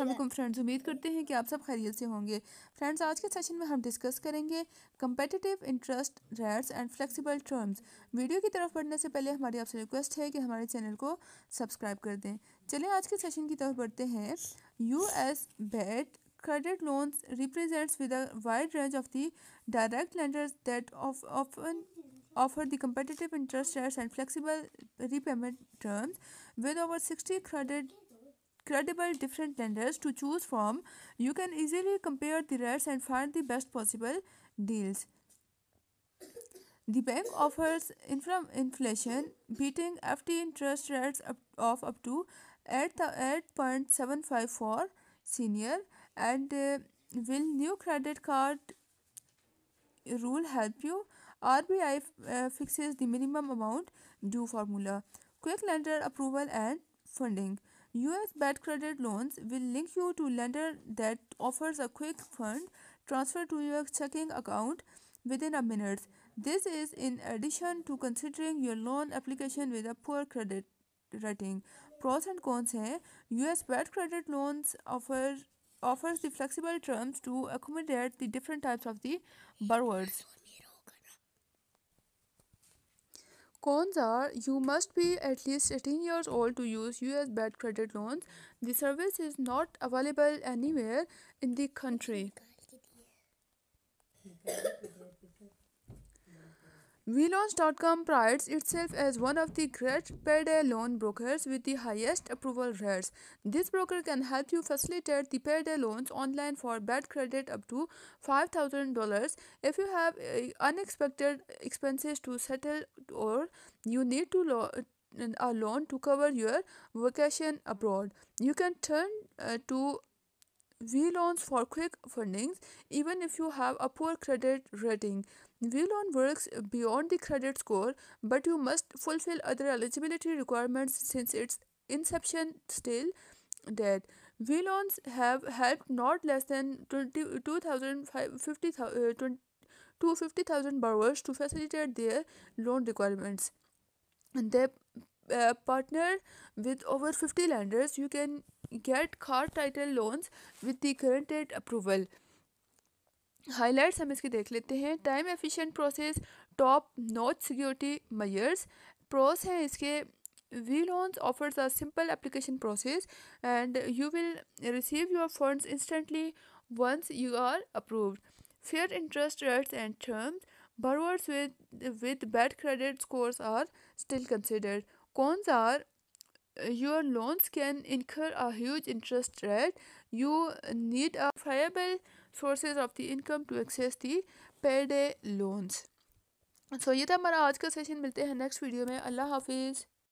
अल्लाम friends उम्मीद करते हैं कि आप सब खैरियत से होंगे। फ्रेंड्स आज के सेशन में हम डिस्कस करेंगे competitive interest rates and flexible terms video की तरफ़ बढ़ने से पहले हमारी आपसे रिक्वेस्ट है कि हमारे चैनल को सब्सक्राइब कर दें। चलिए आज के सेशन की तरफ़ बढ़ते हैं। U S bet credit loans represents with a wide range of the direct lenders that of, often offer the competitive interest rates and flexible repayment terms with over 60 credit credible different lenders to choose from, you can easily compare the rates and find the best possible deals. The bank offers inflation beating FD interest rates of up to 8.75 for senior and uh, will new credit card rule help you? RBI uh, fixes the minimum amount due formula. Quick lender approval and funding. US bad credit loans will link you to lender that offers a quick fund transfer to your checking account within a minute. This is in addition to considering your loan application with a poor credit rating. Pros and cons हैं US bad credit loans offer offers the flexible terms to accommodate the different types of the borrowers. Cons are you must be at least 18 years old to use US bad credit loans. The service is not available anywhere in the country. Hmm. VLoans.com prides itself as one of the great payday loan brokers with the highest approval rates. This broker can help you facilitate the payday loans online for bad credit up to $5,000 if you have uh, unexpected expenses to settle or you need to lo a loan to cover your vacation abroad. You can turn uh, to VLoans for quick fundings even if you have a poor credit rating. VLoan works beyond the credit score but you must fulfill other eligibility requirements since its inception still dead. VLoans have helped not less than 250,000 to 50,000 borrowers to facilitate their loan requirements. And they uh, partner with over 50 lenders. You can get car title loans with the current date approval. Highlights हम इसके देख लेते हैं time efficient process top notch security measures pros हैं इसके we loans offers a simple application process and you will receive your funds instantly once you are approved. Fair interest rates and terms. Borrowers with with bad credit scores are still considered. Cons are your loans can incur a huge interest rate. You need a viable sources of the income to access the payday loans. So so, ये था हमारा आज का session मिलते हैं next video में अल्लाह हाफिज़